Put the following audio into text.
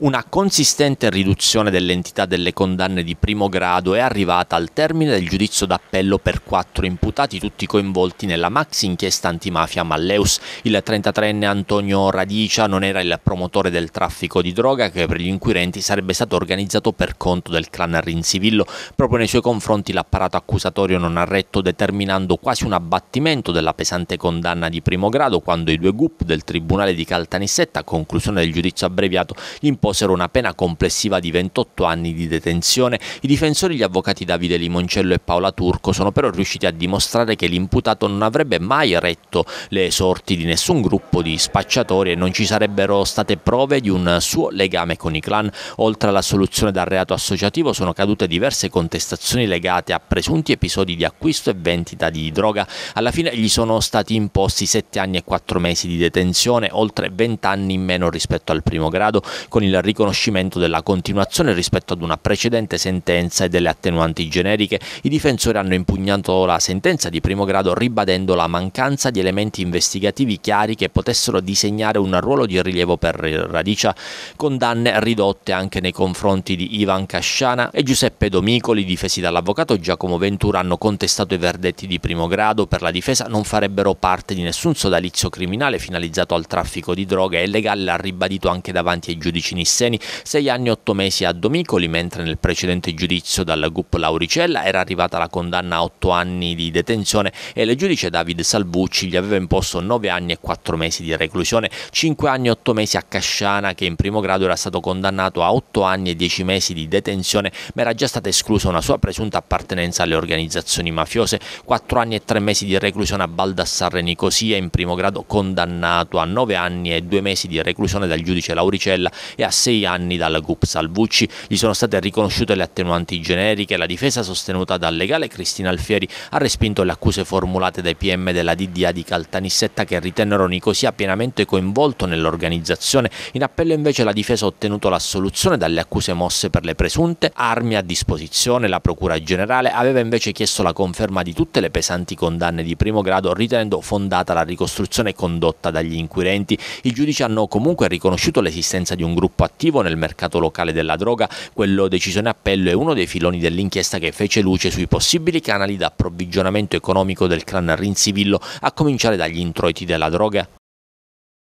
Una consistente riduzione dell'entità delle condanne di primo grado è arrivata al termine del giudizio d'appello per quattro imputati, tutti coinvolti nella maxi inchiesta antimafia Malleus. Il 33enne Antonio Radicia non era il promotore del traffico di droga che per gli inquirenti sarebbe stato organizzato per conto del clan Rinzivillo. Proprio nei suoi confronti l'apparato accusatorio non ha retto, determinando quasi un abbattimento della pesante condanna di primo grado quando i due GUP del Tribunale di Caltanissetta, a conclusione del giudizio abbreviato, gli imposero imposero una pena complessiva di 28 anni di detenzione. I difensori, gli avvocati Davide Limoncello e Paola Turco, sono però riusciti a dimostrare che l'imputato non avrebbe mai retto le sorti di nessun gruppo di spacciatori e non ci sarebbero state prove di un suo legame con i clan. Oltre alla soluzione dal reato associativo sono cadute diverse contestazioni legate a presunti episodi di acquisto e vendita di droga. Alla fine gli sono stati imposti 7 anni e 4 mesi di detenzione, oltre 20 anni in meno rispetto al primo grado, con il riconoscimento della continuazione rispetto ad una precedente sentenza e delle attenuanti generiche, i difensori hanno impugnato la sentenza di primo grado ribadendo la mancanza di elementi investigativi chiari che potessero disegnare un ruolo di rilievo per Radicia, condanne ridotte anche nei confronti di Ivan Casciana e Giuseppe Domicoli, difesi dall'avvocato Giacomo Ventura, hanno contestato i verdetti di primo grado, per la difesa non farebbero parte di nessun sodalizio criminale finalizzato al traffico di droga e legale l'ha ribadito anche davanti ai giudici Nisseni, 6 anni e 8 mesi a Domicoli, mentre nel precedente giudizio dal GUP Lauricella era arrivata la condanna a 8 anni di detenzione e il giudice David Salvucci gli aveva imposto 9 anni e 4 mesi di reclusione, 5 anni e 8 mesi a Casciana che in primo grado era stato condannato a 8 anni e 10 mesi di detenzione ma era già stata esclusa una sua presunta appartenenza alle organizzazioni mafiose, 4 anni e 3 mesi di reclusione a Baldassarre Nicosia in primo grado condannato a 9 anni e 2 mesi di reclusione dal giudice Lauricella e a sei anni dal GUP Salvucci. Gli sono state riconosciute le attenuanti generiche. La difesa sostenuta dal legale Cristina Alfieri ha respinto le accuse formulate dai PM della DDA di Caltanissetta che ritennero Nicosia pienamente coinvolto nell'organizzazione. In appello invece la difesa ha ottenuto l'assoluzione dalle accuse mosse per le presunte armi a disposizione. La Procura Generale aveva invece chiesto la conferma di tutte le pesanti condanne di primo grado ritenendo fondata la ricostruzione condotta dagli inquirenti. I giudici hanno comunque riconosciuto l'esistenza di un gruppo attivo nel mercato locale della droga, quello decisione appello è uno dei filoni dell'inchiesta che fece luce sui possibili canali d'approvvigionamento economico del clan Rinzivillo, a cominciare dagli introiti della droga.